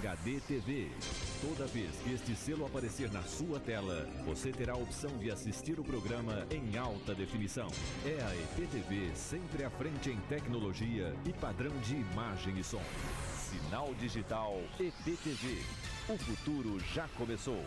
HD TV. Toda vez que este selo aparecer na sua tela, você terá a opção de assistir o programa em alta definição. É a EPTV sempre à frente em tecnologia e padrão de imagem e som. Sinal digital EPTV. O futuro já começou.